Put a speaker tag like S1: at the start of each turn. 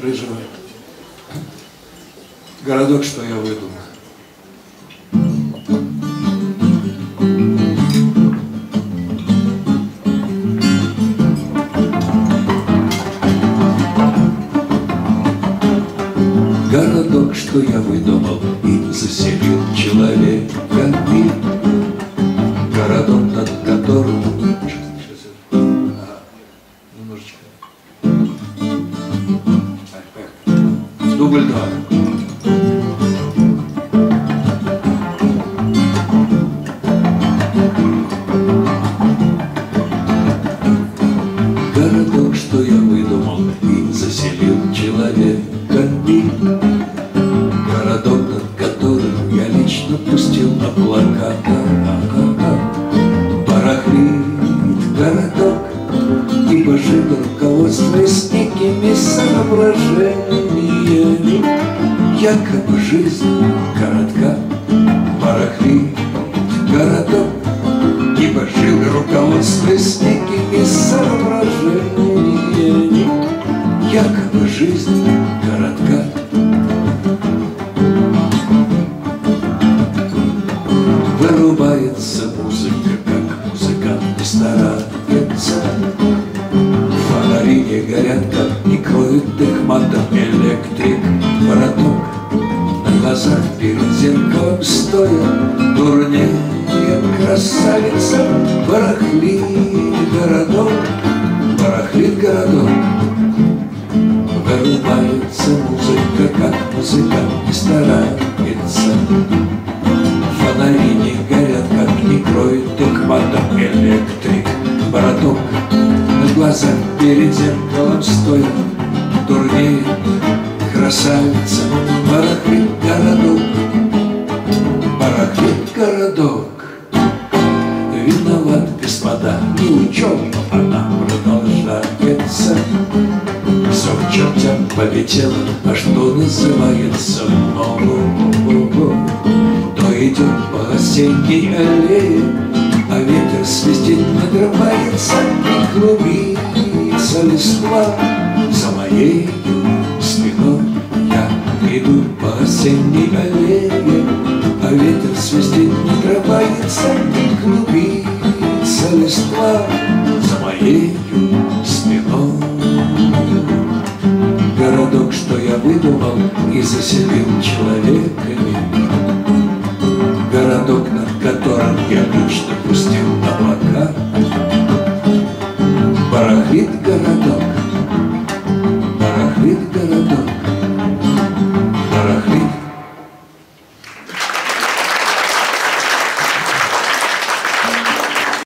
S1: Рыжего. Городок, что я выдумал. Городок, что я выдумал и заселил человека. Городок, над Дубль два. Городок, что я выдумал и заселил человека мир. Городок, над которым я лично пустил облака. Барахлит городок, ибо жил руководствуясь некими соображениями. Якобы жизнь коротка, барахлит городок, ибо жил руководствуясь некими соображениями. Якобы жизнь коротка. Вырубается музыка, Не горят, как кроют их матом электрик. Вороток на глазах перед зеркалом стоя, Дурнее красавица, барахлит городок, барахлит городок. Вырубается музыка, как музыкант не старается. Перед зеркалом стоя, Дурнеет красавица, барахлит городок, барахлит городок. Виноват, господа, не учеба, она продолжается. Все к чертям полетело, а что называется. То идет по осенней аллее, а ветер свистит, надрывается и клубится листва за моей спиной. Я иду по осенней аллее, а ветер свистит, надрывается и клубится листва за моей спиной. Городок, что я выдумал и заселил человеками. Городок, над которым я лично пустил облака.